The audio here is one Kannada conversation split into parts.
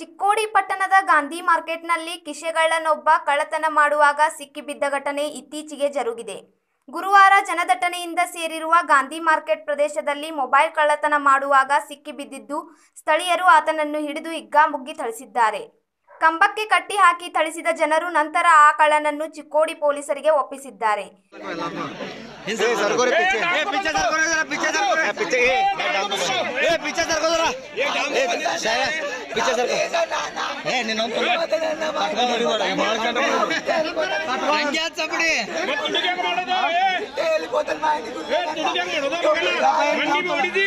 ಚಿಕ್ಕೋಡಿ ಪಟ್ಟಣದ ಗಾಂಧಿ ಮಾರ್ಕೆಟ್ನಲ್ಲಿ ಕಿಶೆಗಳನ್ನೊಬ್ಬ ಕಳ್ಳತನ ಮಾಡುವಾಗ ಸಿಕ್ಕಿಬಿದ್ದ ಘಟನೆ ಇತ್ತೀಚೆಗೆ ಜರುಗಿದೆ ಗುರುವಾರ ಜನದಟ್ಟಣೆಯಿಂದ ಸೇರಿರುವ ಗಾಂಧಿ ಮಾರ್ಕೆಟ್ ಪ್ರದೇಶದಲ್ಲಿ ಮೊಬೈಲ್ ಕಳ್ಳತನ ಮಾಡುವಾಗ ಸಿಕ್ಕಿಬಿದ್ದಿದ್ದು ಸ್ಥಳೀಯರು ಆತನನ್ನು ಹಿಡಿದು ಹಿಗ್ಗಾಮುಗ್ಗಿ ಥಳಿಸಿದ್ದಾರೆ ಕಂಬಕ್ಕೆ ಕಟ್ಟಿ ಹಾಕಿ ಥಳಿಸಿದ ಜನರು ನಂತರ ಆ ಕಳ್ಳನನ್ನು ಚಿಕ್ಕೋಡಿ ಪೊಲೀಸರಿಗೆ ಒಪ್ಪಿಸಿದ್ದಾರೆ పిచ్చర్ సార్ ఏ నేను పంచాయతీ వెళ్ళిపోతాను మా ఇంటికి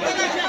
Obrigado, vai,